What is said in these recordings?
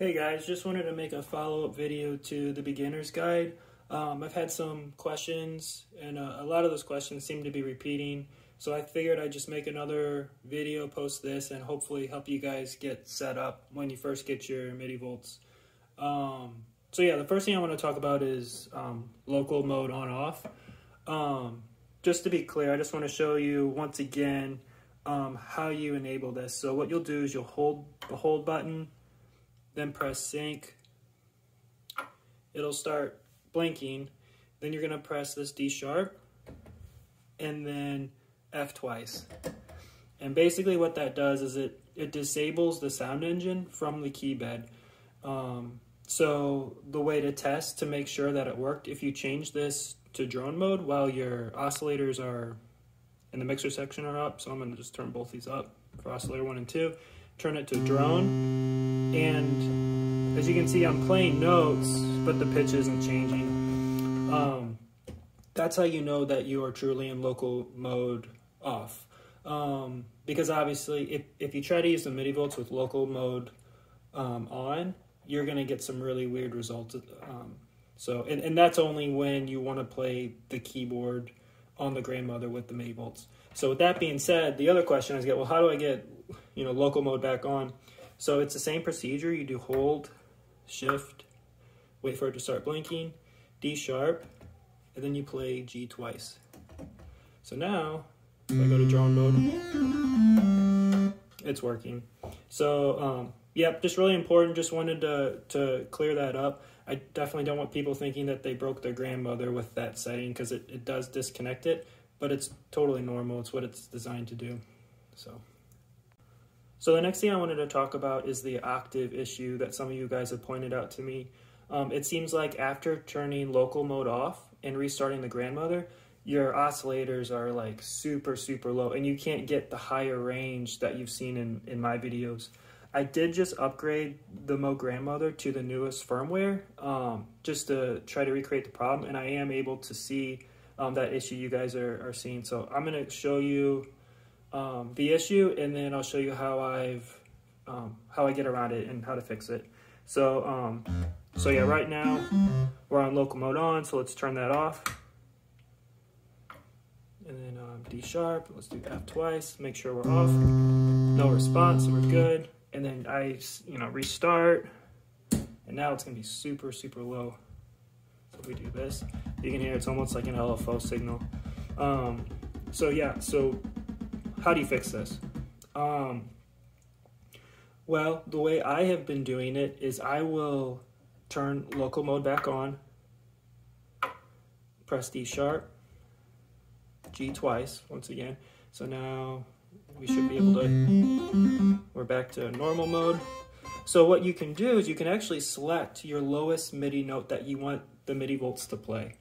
Hey guys, just wanted to make a follow-up video to the beginner's guide. Um, I've had some questions and uh, a lot of those questions seem to be repeating. So I figured I'd just make another video, post this, and hopefully help you guys get set up when you first get your MidiVolts. Um, so yeah, the first thing I want to talk about is um, local mode on off. Um, just to be clear, I just want to show you once again um, how you enable this. So what you'll do is you'll hold the hold button, then press sync. It'll start blinking. Then you're to press this D sharp and then F twice. And basically what that does is it, it disables the sound engine from the key bed. Um, so the way to test to make sure that it worked, if you change this to drone mode while your oscillators are in the mixer section are up, so I'm to just turn both these up for oscillator 1 and 2, turn it to drone, and as you can see I'm playing notes, but the pitch isn't changing. Um, that's how you know that you are truly in local mode off. Um, because obviously if, if you try to use the MidiVolts with local mode um, on, you're going to get some really weird results. Um, so, and, and that's only when you want to play the keyboard on the grandmother with the MidiVolts. So with that being said, the other question is get, well, how do I get, you know, local mode back on? So it's the same procedure. You do hold, shift, wait for it to start blinking, D sharp, and then you play G twice. So now, if I go to drone mode, it's working. So um, Yep, just really important. Just wanted to to clear that up. I definitely don't want people thinking that they broke their grandmother with that setting because it, it does disconnect it, but it's totally normal. It's what it's designed to do. So. So the next thing I wanted to talk about is the octave issue that some of you guys have pointed out to me. Um, it seems like after turning local mode off and restarting the grandmother, your oscillators are like super, super low and you can't get the higher range that you've seen in, in my videos. I did just upgrade the Moog Grandmother to the newest firmware um, just to try to recreate the problem, and I am able to see um, that issue you guys are, are seeing. So I'm going to show you um, the issue, and then I'll show you how I've um, how I get around it and how to fix it. So um, so yeah, right now we're on local mode on, so let's turn that off. And then um, D sharp, let's do F twice, make sure we're off. No response, we're good and then I, you know, restart, and now it's gonna be super, super low. So if we do this, you can hear it's almost like an LFO signal. Um, so yeah, so how do you fix this? Um, well, the way I have been doing it is I will turn local mode back on, press D sharp, G twice, once again. So now we should be able to, we're back to normal mode. So what you can do is you can actually select your lowest MIDI note that you want the MidiVolts to play.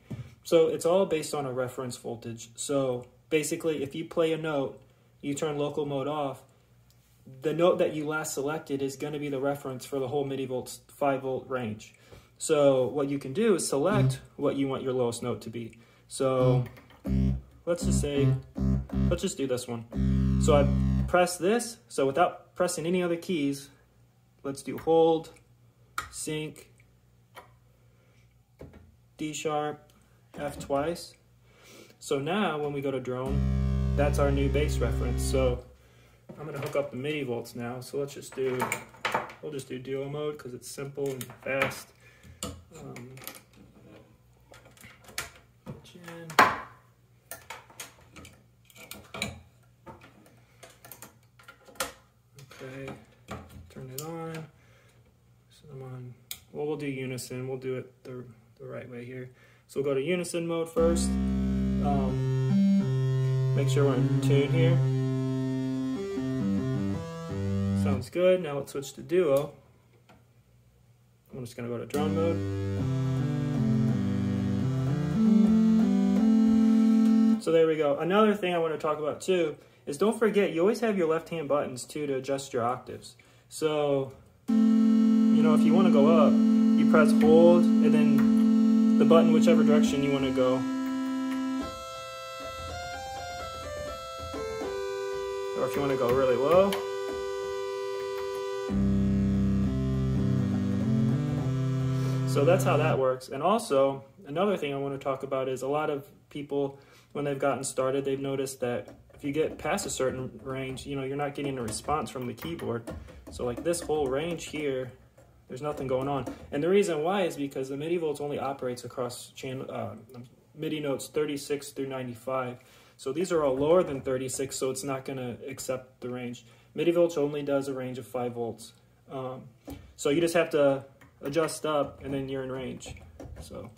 So it's all based on a reference voltage. So basically if you play a note, you turn local mode off, the note that you last selected is going to be the reference for the whole MidiVolts 5 volt range. So what you can do is select what you want your lowest note to be. So let's just say, let's just do this one. So I press this, so without pressing any other keys, let's do hold, sync, D sharp, F twice. So now when we go to drone, that's our new bass reference. So I'm gonna hook up the MidiVolts now. So let's just do, we'll just do duo mode because it's simple and fast. Um, Okay, turn it on. So I'm on, well, we'll do unison. We'll do it the, the right way here. So we'll go to unison mode first. Um, make sure we're in tune here. Sounds good. Now let's switch to duo. I'm just gonna go to drone mode. So there we go. Another thing I want to talk about too is don't forget, you always have your left-hand buttons too to adjust your octaves. So, you know, if you want to go up, you press hold and then the button whichever direction you want to go. If you want to go really low. So that's how that works. And also, another thing I want to talk about is a lot of people, when they've gotten started, they've noticed that if you get past a certain range, you know, you're not getting a response from the keyboard. So like this whole range here, there's nothing going on. And the reason why is because the MidiVolts only operates across channel uh, MIDI notes 36 through 95. So these are all lower than 36, so it's not going to accept the range. MidiVolts only does a range of 5 volts. Um, so you just have to adjust up, and then you're in range. So.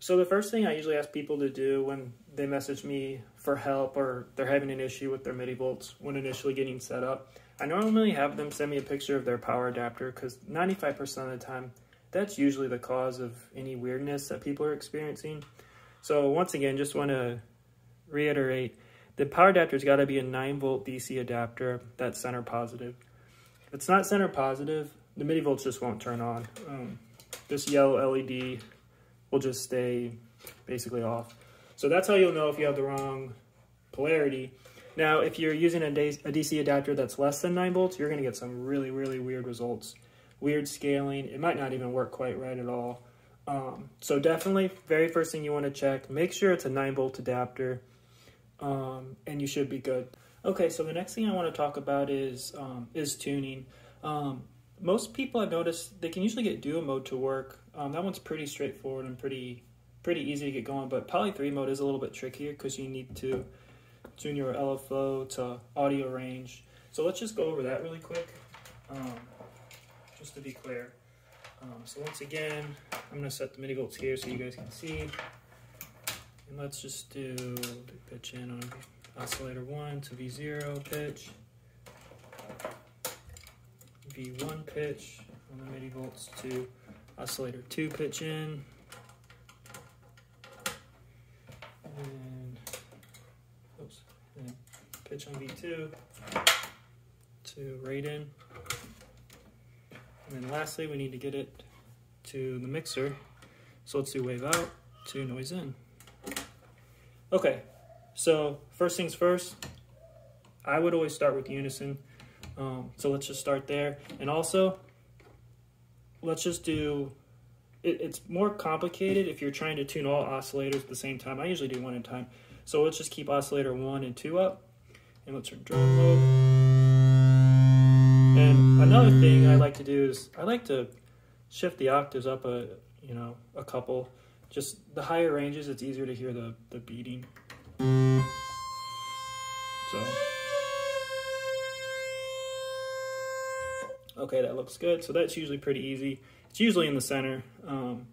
So the first thing I usually ask people to do when they message me for help or they're having an issue with their MidiVolts when initially getting set up, I normally have them send me a picture of their power adapter because 95% of the time, that's usually the cause of any weirdness that people are experiencing. So once again, just want to reiterate, the power adapter's got to be a 9 volt DC adapter that's center positive. If it's not center positive, the MidiVolts just won't turn on. Um, this yellow LED will just stay basically off. So that's how you'll know if you have the wrong polarity. Now, if you're using a DC adapter that's less than 9 volts, you're going to get some really, really weird results. Weird scaling. It might not even work quite right at all. Um, so definitely, very first thing you want to check, make sure it's a 9 volt adapter, um, and you should be good. Okay, so the next thing I want to talk about is um, is tuning. Um, most people I've noticed they can usually get duo mode to work. Um, that one's pretty straightforward and pretty pretty easy to get going. But poly three mode is a little bit trickier because you need to tune your LFO to audio range. So let's just go over that really quick, um, just to be clear. Um, so once again, I'm going to set the MidiVolts here so you guys can see. And let's just do pitch in on oscillator 1 to V0 pitch, V1 pitch on the MidiVolts to oscillator 2 pitch in, and, oops, and pitch on V2 to rate in. And then lastly, we need to get it to the mixer. So let's do wave out to noise in. Okay, so first things first, I would always start with unison. Um, so let's just start there. And also, let's just do, it, it's more complicated if you're trying to tune all oscillators at the same time. I usually do one at a time. So let's just keep oscillator one and two up. And let's turn drone mode. And another thing I like to do is I like to shift the octaves up a, you know, a couple. Just the higher ranges, it's easier to hear the, the beating. So. Okay, that looks good. So that's usually pretty easy. It's usually in the center. Um,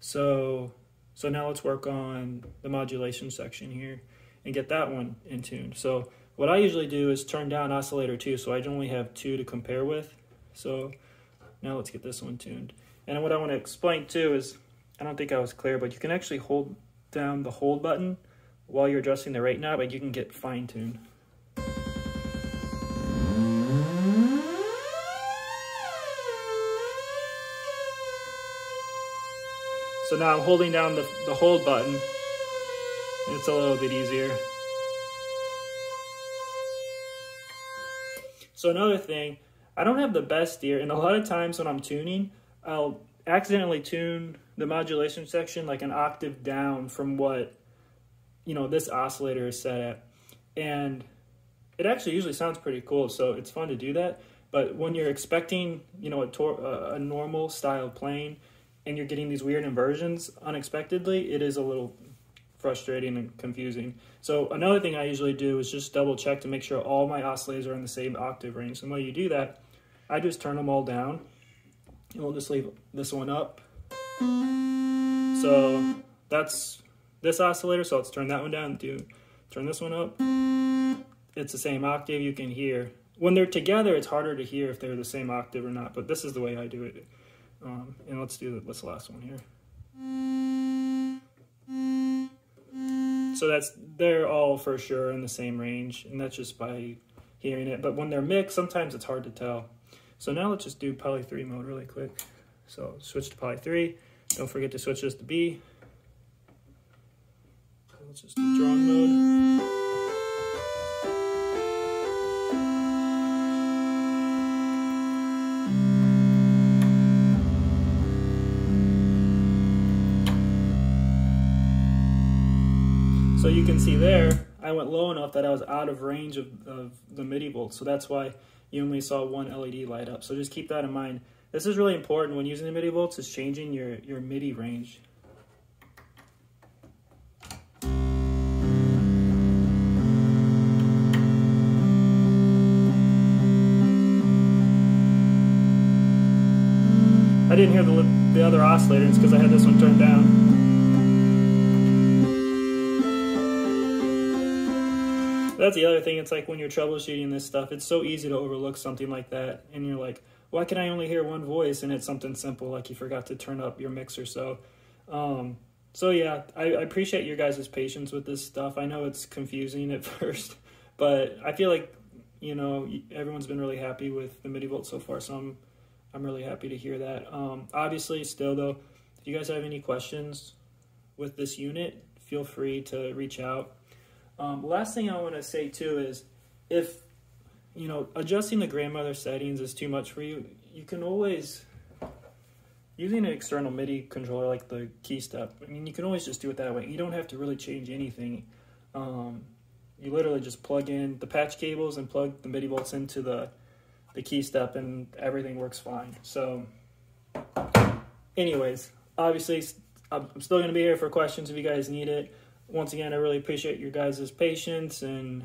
so, so now let's work on the modulation section here and get that one in tune. So what I usually do is turn down oscillator two, so I only have two to compare with. So now let's get this one tuned. And what I want to explain too is, I don't think I was clear, but you can actually hold down the hold button while you're adjusting the rate knob and you can get fine tuned. So now I'm holding down the, the hold button it's a little bit easier. So another thing, I don't have the best ear and a lot of times when I'm tuning, I'll accidentally tune the modulation section like an octave down from what you know this oscillator is set at. And it actually usually sounds pretty cool so it's fun to do that. But when you're expecting you know a, a normal style playing and you're getting these weird inversions unexpectedly it is a little frustrating and confusing so another thing i usually do is just double check to make sure all my oscillators are in the same octave range and when you do that i just turn them all down and we'll just leave this one up so that's this oscillator, so let's turn that one down, do turn this one up. It's the same octave you can hear. When they're together, it's harder to hear if they're the same octave or not, but this is the way I do it. Um, and let's do this last one here. So that's, they're all for sure in the same range, and that's just by hearing it. But when they're mixed, sometimes it's hard to tell. So now let's just do poly 3 mode really quick. So switch to poly 3. Don't forget to switch this to B. Let's just do drone mode. See there, I went low enough that I was out of range of, of the MidiVolts. So that's why you only saw one LED light up. So just keep that in mind. This is really important when using the MidiVolts is changing your, your MIDI range. I didn't hear the, the other oscillators because I had this one turned down. That's the other thing. It's like when you're troubleshooting this stuff, it's so easy to overlook something like that. And you're like, why can I only hear one voice? And it's something simple like you forgot to turn up your mixer. So, um, so yeah, I, I appreciate your guys' patience with this stuff. I know it's confusing at first, but I feel like, you know, everyone's been really happy with the MidiVolt so far. So I'm I'm really happy to hear that. Um, obviously, still though, if you guys have any questions with this unit, feel free to reach out. Um, last thing I want to say too is if you know adjusting the grandmother settings is too much for you, you can always using an external MIDI controller like the KeyStep. I mean, you can always just do it that way. You don't have to really change anything. Um, you literally just plug in the patch cables and plug the MidiVolts into the the KeyStep and everything works fine. So anyways, obviously I'm still going to be here for questions if you guys need it. Once again, I really appreciate your guys' patience and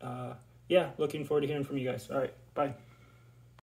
uh, yeah, looking forward to hearing from you guys. All right, bye.